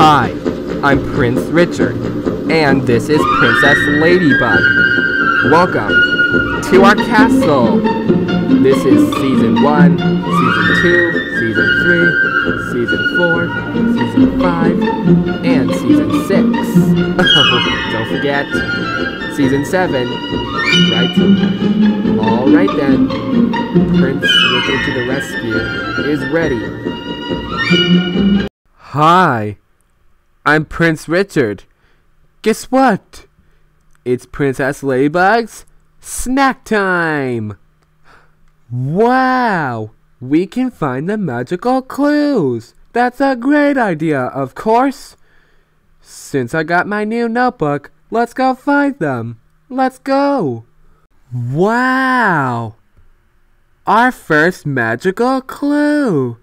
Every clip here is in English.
Hi, I'm Prince Richard, and this is Princess Ladybug. Welcome to our castle. This is season 1, season 2, season 3, season 4, season 5, and season 6. Don't forget, season 7, right? Alright then, Prince Richard to the rescue is ready. Hi, I'm Prince Richard. Guess what? It's Princess Ladybug's snack time! Wow! We can find the magical clues! That's a great idea, of course! Since I got my new notebook, let's go find them! Let's go! Wow! Our first magical clue!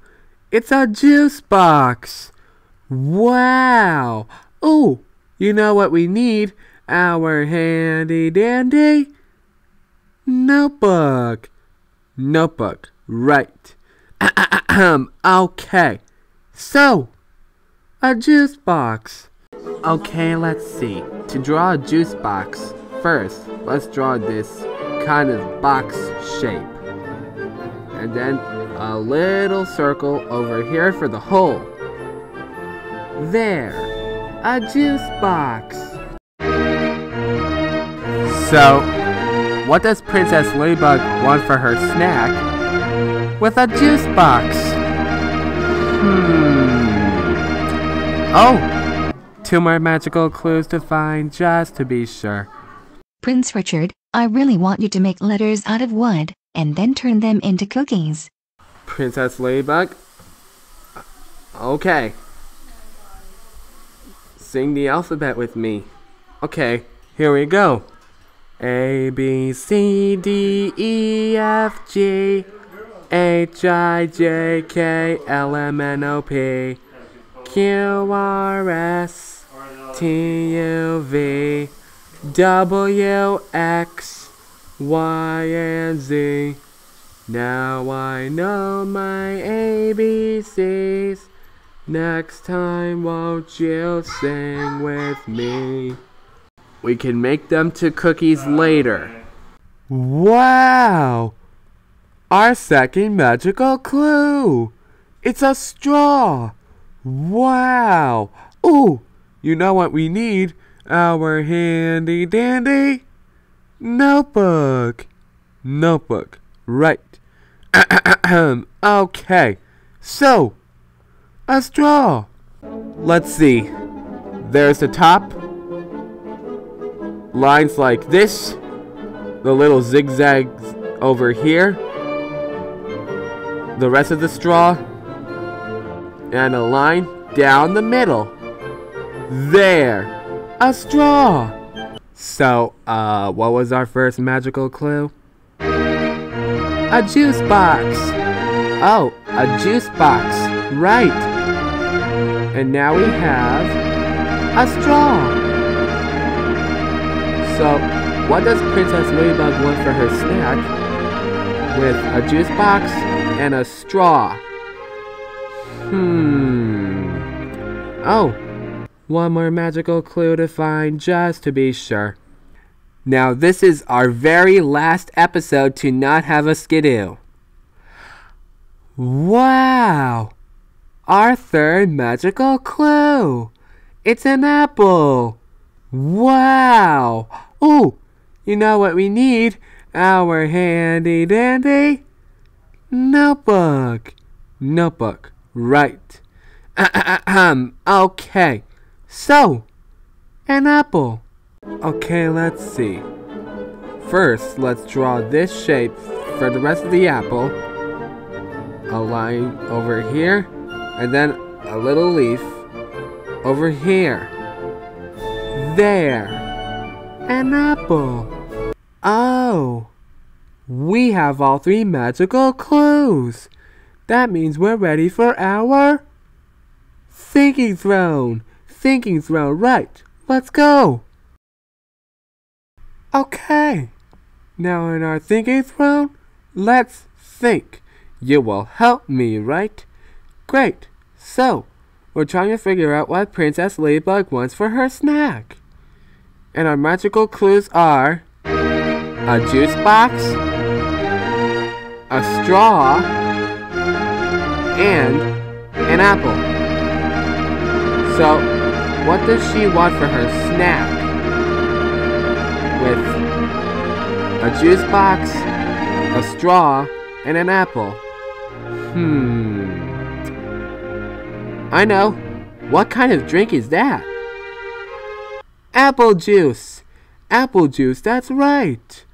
It's a juice box! Wow! Oh, you know what we need? Our handy dandy notebook. Notebook, right. okay, so, a juice box. Okay, let's see. To draw a juice box, first, let's draw this kind of box shape. And then a little circle over here for the hole. There, a juice box. So, what does Princess Ladybug want for her snack with a juice box? Hmm. Oh, two more magical clues to find just to be sure. Prince Richard, I really want you to make letters out of wood and then turn them into cookies. Princess Ladybug? Okay. Sing the alphabet with me. Okay, here we go. A B C D E F G H I J K L M N O P Q R S T U V W X Y and Z. Now I know my ABCs. Next time, won't you sing with me? We can make them to cookies later. Wow! Our second magical clue! It's a straw! Wow! Ooh! You know what we need? Our handy dandy notebook! Notebook, right. okay, so, a straw. Let's see. There's the top, lines like this, the little zigzags over here, the rest of the straw, and a line down the middle. There! A straw! So, uh, what was our first magical clue? A juice box! Oh, a juice box, right! And now we have a straw! So, what does Princess Ladybug want for her snack? With a juice box and a straw. Hmm. Oh, one more magical clue to find just to be sure. Now, this is our very last episode to not have a skidoo. Wow! Our third magical clue! It's an apple! Wow! Oh, you know what we need? Our handy dandy notebook. Notebook, right. Okay. So, an apple. Okay, let's see. First, let's draw this shape for the rest of the apple. A line over here, and then a little leaf over here. There. An apple. Oh. We have all three magical clues. That means we're ready for our thinking throne. Thinking throne, right. Let's go. Okay. Now in our thinking throne, let's think. You will help me, right? Great. So, We're trying to figure out what Princess Ladybug wants for her snack. And our magical clues are a juice box, a straw, and an apple. So, what does she want for her snack? With a juice box, a straw, and an apple. Hmm. I know. What kind of drink is that? Apple juice. Apple juice, that's right.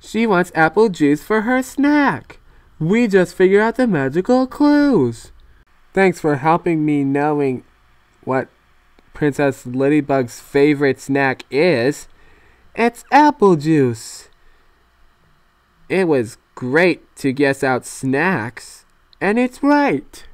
She wants apple juice for her snack. We just figured out the magical clues. Thanks for helping me knowing what Princess Ladybug's favorite snack is. It's apple juice. It was great to guess out snacks, and it's right.